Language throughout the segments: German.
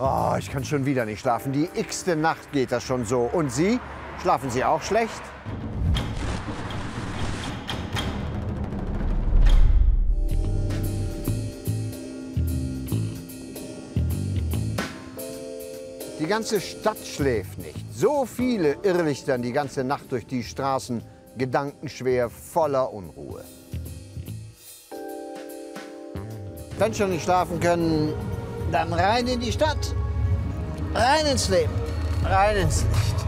Oh, ich kann schon wieder nicht schlafen. Die x-te Nacht geht das schon so. Und Sie? Schlafen Sie auch schlecht? Die ganze Stadt schläft nicht. So viele irrlichtern die ganze Nacht durch die Straßen, gedankenschwer, voller Unruhe. Wenn schon nicht schlafen können, dann rein in die Stadt, rein ins Leben, rein ins Licht.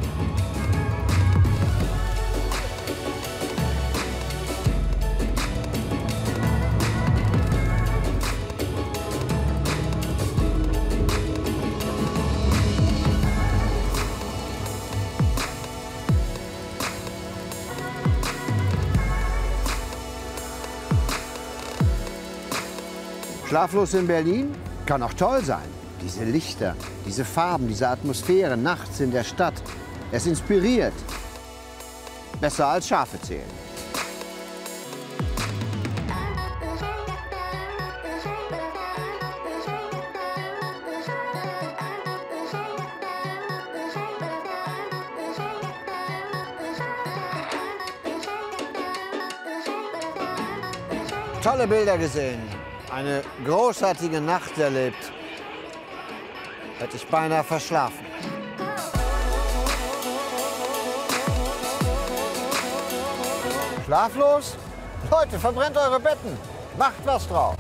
Schlaflos in Berlin kann auch toll sein. Diese Lichter, diese Farben, diese Atmosphäre nachts in der Stadt. Es inspiriert. Besser als Schafe zählen. Tolle Bilder gesehen, eine großartige Nacht erlebt. Hätte ich beinahe verschlafen. Schlaflos? Leute, verbrennt eure Betten. Macht was draus.